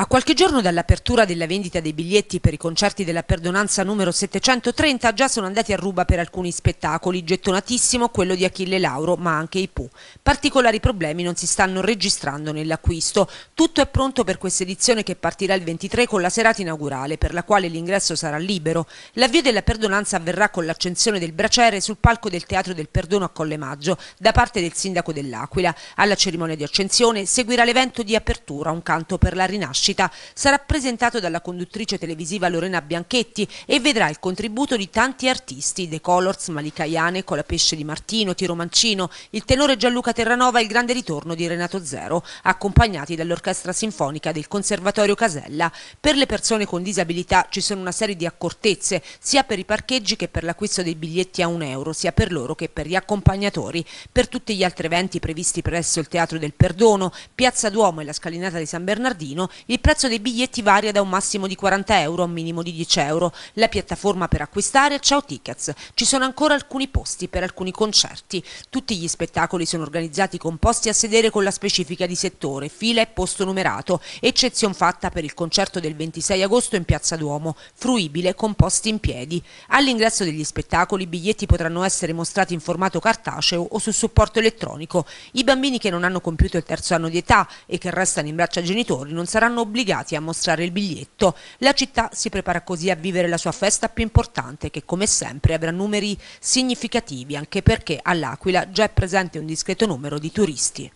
A qualche giorno dall'apertura della vendita dei biglietti per i concerti della Perdonanza numero 730 già sono andati a ruba per alcuni spettacoli, gettonatissimo quello di Achille Lauro, ma anche i Pooh. Particolari problemi non si stanno registrando nell'acquisto. Tutto è pronto per questa edizione che partirà il 23 con la serata inaugurale, per la quale l'ingresso sarà libero. L'avvio della Perdonanza avverrà con l'accensione del braciere sul palco del Teatro del Perdono a Colle Maggio, da parte del sindaco dell'Aquila. Alla cerimonia di accensione seguirà l'evento di apertura, un canto per la rinascita nascita sarà presentato dalla conduttrice televisiva Lorena Bianchetti e vedrà il contributo di tanti artisti, The Colors, Malika Iane, Colapesce di Martino, Tiro Mancino, il tenore Gianluca Terranova e il grande ritorno di Renato Zero, accompagnati dall'Orchestra Sinfonica del Conservatorio Casella. Per le persone con disabilità ci sono una serie di accortezze, sia per i parcheggi che per l'acquisto dei biglietti a un euro, sia per loro che per gli accompagnatori. Per tutti gli altri eventi previsti presso il Teatro del Perdono, Piazza Duomo e la scalinata di San Bernardino, il il prezzo dei biglietti varia da un massimo di 40 euro a un minimo di 10 euro. La piattaforma per acquistare è Ciao Tickets. Ci sono ancora alcuni posti per alcuni concerti. Tutti gli spettacoli sono organizzati con posti a sedere con la specifica di settore, fila e posto numerato, eccezion fatta per il concerto del 26 agosto in Piazza Duomo, fruibile con posti in piedi. All'ingresso degli spettacoli i biglietti potranno essere mostrati in formato cartaceo o su supporto elettronico. I bambini che non hanno compiuto il terzo anno di età e che restano in braccio ai genitori non saranno obbligati a mostrare il biglietto. La città si prepara così a vivere la sua festa più importante che come sempre avrà numeri significativi anche perché all'Aquila già è presente un discreto numero di turisti.